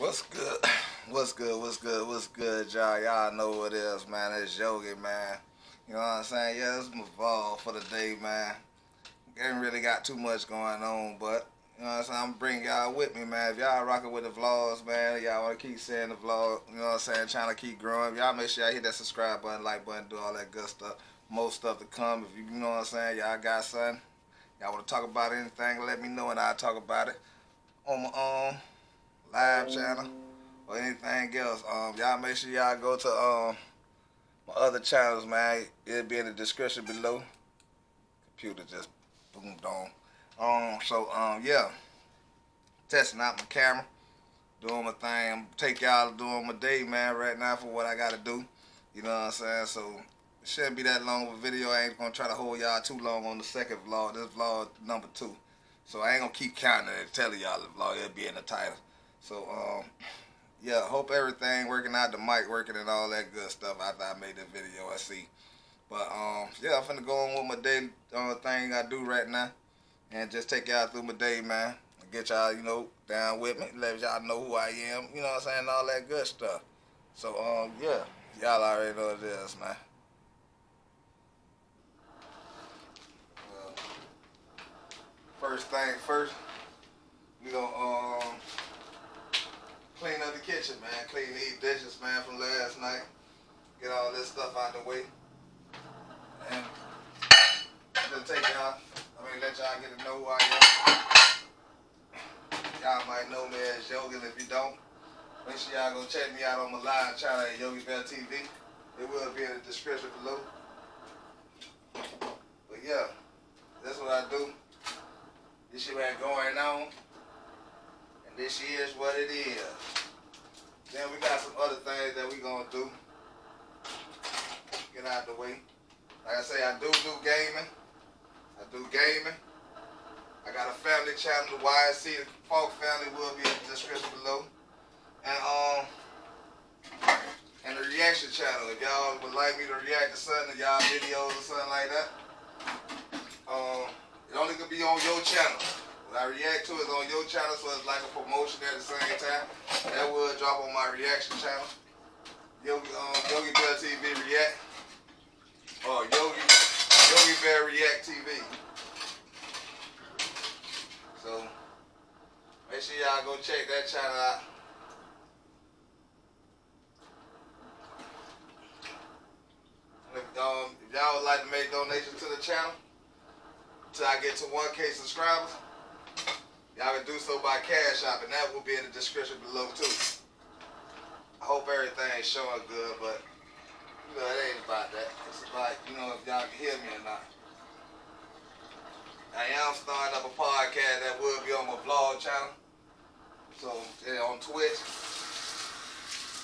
What's good? What's good? What's good? What's good, y'all? Y'all know what it is, man. It's Yogi, man. You know what I'm saying? Yeah, is my vlog for the day, man. Ain't really got too much going on, but you know what I'm saying? I'm bringing y'all with me, man. If y'all rocking with the vlogs, man, y'all want to keep seeing the vlog, you know what I'm saying? Trying to keep growing. Y'all make sure y'all hit that subscribe button, like button, do all that good stuff. More stuff to come. If you, you know what I'm saying, y'all got something. Y'all want to talk about anything, let me know and I'll talk about it on my own live channel or anything else. Um, y'all make sure y'all go to um my other channels, man. It'll be in the description below. Computer just boomed on. Um, so um, yeah, testing out my camera, doing my thing. Take y'all doing my day, man, right now for what I gotta do. You know what I'm saying? So it shouldn't be that long of a video. I ain't gonna try to hold y'all too long on the second vlog. This vlog number two. So I ain't gonna keep counting and telling y'all the vlog. It'll be in the title. So, um, yeah, hope everything working out, the mic working and all that good stuff after I made the video, I see. But, um, yeah, I'm finna go on with my day uh, thing I do right now and just take y'all through my day, man. Get y'all, you know, down with me, let y'all know who I am, you know what I'm saying, all that good stuff. So, um, yeah, y'all already know what it is, man. First thing first, we gonna, um, clean up the kitchen, man. Clean these dishes, man, from last night. Get all this stuff out the way. And just take y'all, I mean, let y'all get to know who I am. Y'all might know me as Yogi. If you don't, make sure y'all go check me out on my live channel at Yogi Bell TV. It will be in the description below. But yeah, that's what I do. This shit been going on. And this is what it is. Then we got some other things that we gonna do. Get out the way. Like I say, I do do gaming. I do gaming. I got a family channel, the YSC Falk family will be in the description below. And um and the reaction channel. If y'all would like me to react to something, of y'all videos or something like that. Um it only can be on your channel. What I react to is on your channel, so it's like a promotion at the same time. That will drop on my reaction channel. Yogi, um, Yogi Bell TV React. Or Yogi, Yogi Bell React TV. So, make sure y'all go check that channel out. If, um, if y'all would like to make donations to the channel, till I get to 1K subscribers, Y'all can do so by Cash App, and that will be in the description below too. I hope everything's showing good, but you know, it ain't about that. It's about, you know, if y'all can hear me or not. I am starting up a podcast that will be on my vlog channel. So, yeah, on Twitch.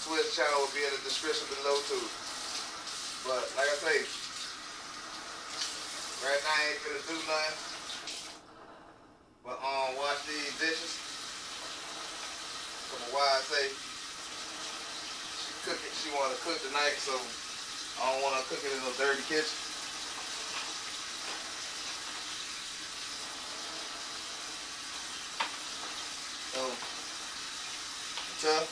Twitch channel will be in the description below too. But, like I say, right now I ain't gonna do nothing. But um, wash these dishes. So my wife say she cook it. She want to cook tonight, so I don't want to cook it in a dirty kitchen. So until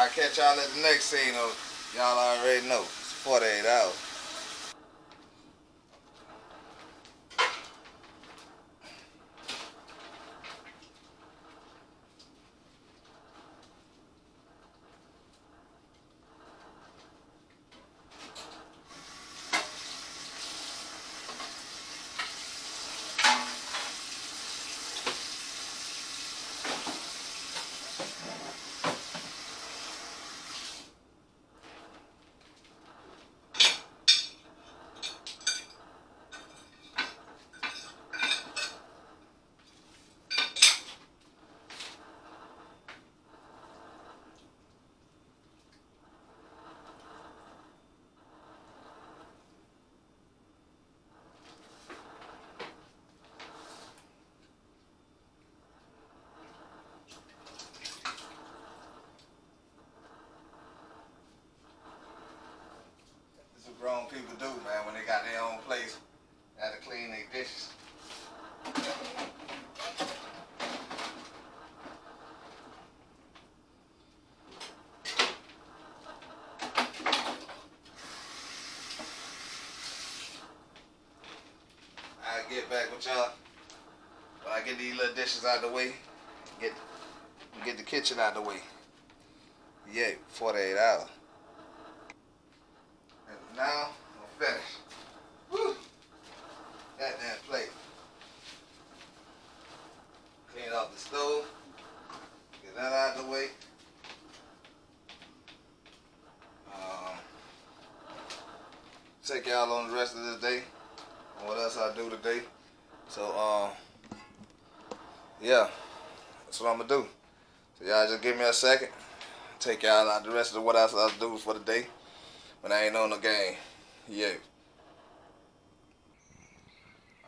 I catch y'all at the next scene, though. y'all already know it's 48 hours. I'll get back with y'all. While I get these little dishes out of the way, get get the kitchen out of the way. Yeah, 48 hours. And now I'm finished. Take y'all on the rest of this day. What else I do today. So, um, yeah, that's what I'm gonna do. So y'all just give me a second. Take y'all out the rest of what else I do for the day when I ain't on the game. Yeah.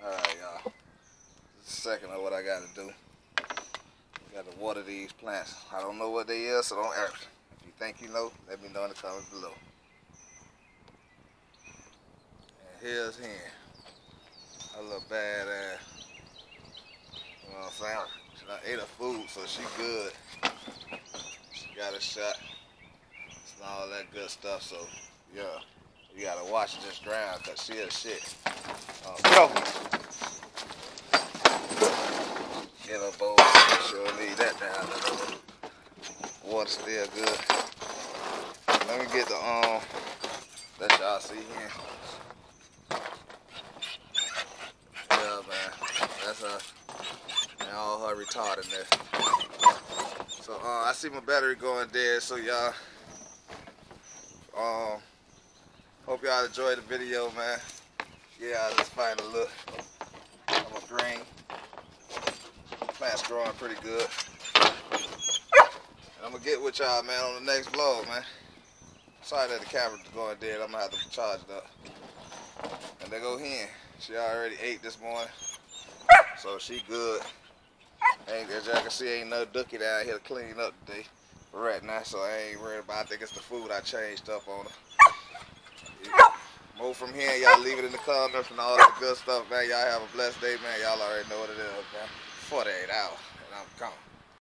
Alright, y'all. Second of what I gotta do. Got to water these plants. I don't know what they is, so don't ask. If you think you know, let me know in the comments below. Here's him. A little bad ass. You know what I'm saying? I ate her food, so she good. She got a shot. It's all that good stuff, so yeah. You gotta watch this ground, cause she is shit. Uh, go! A bowl. Sure leave that down there. Water still good. Let me get the um that y'all see here. Yeah man. And all her retardedness. So uh I see my battery going dead, so y'all um hope y'all enjoyed the video man. Yeah, let's find a look. I'm a green plant's growing pretty good. And I'm gonna get with y'all, man, on the next vlog, man. Sorry that the camera's going dead. I'm gonna have to charge it up. And they go hen. She already ate this morning, so she good. Ain't, as y'all can see, ain't no ducky down here to clean up today right now, so I ain't worried about. I think it's the food I changed up on her. More from here, y'all leave it in the comments and all that good stuff, man. Y'all have a blessed day, man. Y'all already know what it is, man. 48 hours, and I'm gone.